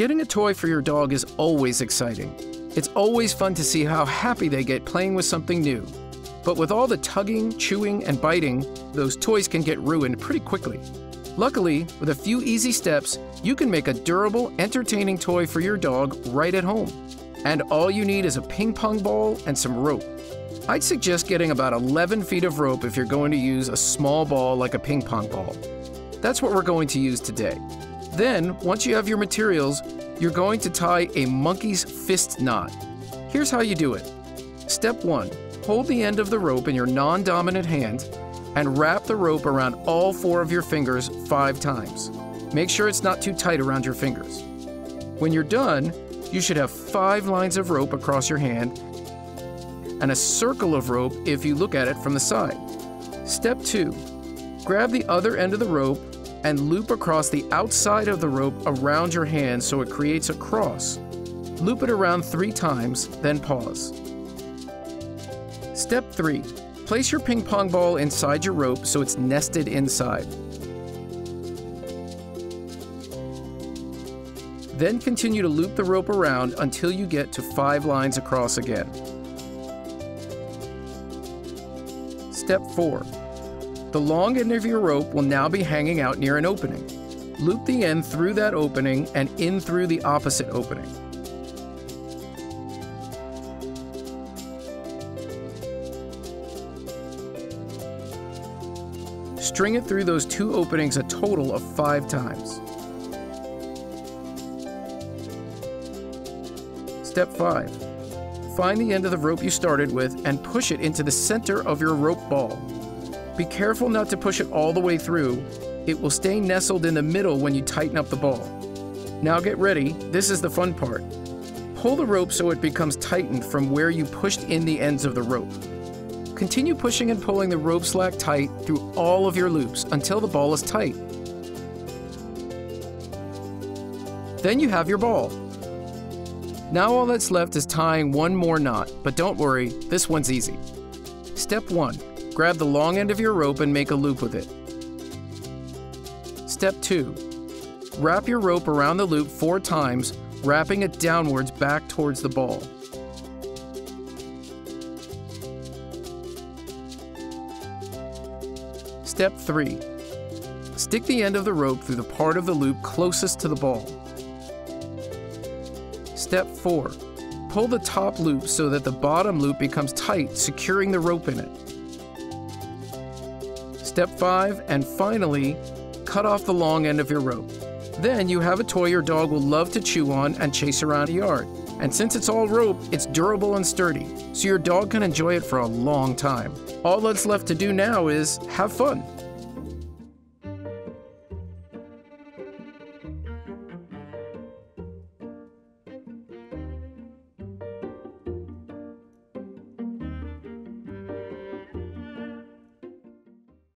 Getting a toy for your dog is always exciting. It's always fun to see how happy they get playing with something new. But with all the tugging, chewing, and biting, those toys can get ruined pretty quickly. Luckily, with a few easy steps, you can make a durable, entertaining toy for your dog right at home. And all you need is a ping pong ball and some rope. I'd suggest getting about 11 feet of rope if you're going to use a small ball like a ping pong ball. That's what we're going to use today. Then, once you have your materials, you're going to tie a monkey's fist knot. Here's how you do it. Step 1. Hold the end of the rope in your non-dominant hand and wrap the rope around all four of your fingers five times. Make sure it's not too tight around your fingers. When you're done, you should have five lines of rope across your hand and a circle of rope if you look at it from the side. Step 2. Grab the other end of the rope and loop across the outside of the rope around your hand so it creates a cross. Loop it around three times, then pause. Step 3. Place your ping pong ball inside your rope so it's nested inside. Then continue to loop the rope around until you get to five lines across again. Step 4. The long end of your rope will now be hanging out near an opening. Loop the end through that opening and in through the opposite opening. String it through those two openings a total of five times. Step 5. Find the end of the rope you started with and push it into the center of your rope ball. Be careful not to push it all the way through. It will stay nestled in the middle when you tighten up the ball. Now get ready, this is the fun part. Pull the rope so it becomes tightened from where you pushed in the ends of the rope. Continue pushing and pulling the rope slack tight through all of your loops until the ball is tight. Then you have your ball. Now all that's left is tying one more knot, but don't worry, this one's easy. Step 1. Grab the long end of your rope and make a loop with it. Step 2. Wrap your rope around the loop four times, wrapping it downwards back towards the ball. Step 3. Stick the end of the rope through the part of the loop closest to the ball. Step 4. Pull the top loop so that the bottom loop becomes tight, securing the rope in it. Step 5, and finally, cut off the long end of your rope. Then you have a toy your dog will love to chew on and chase around the yard. And since it's all rope, it's durable and sturdy, so your dog can enjoy it for a long time. All that's left to do now is have fun.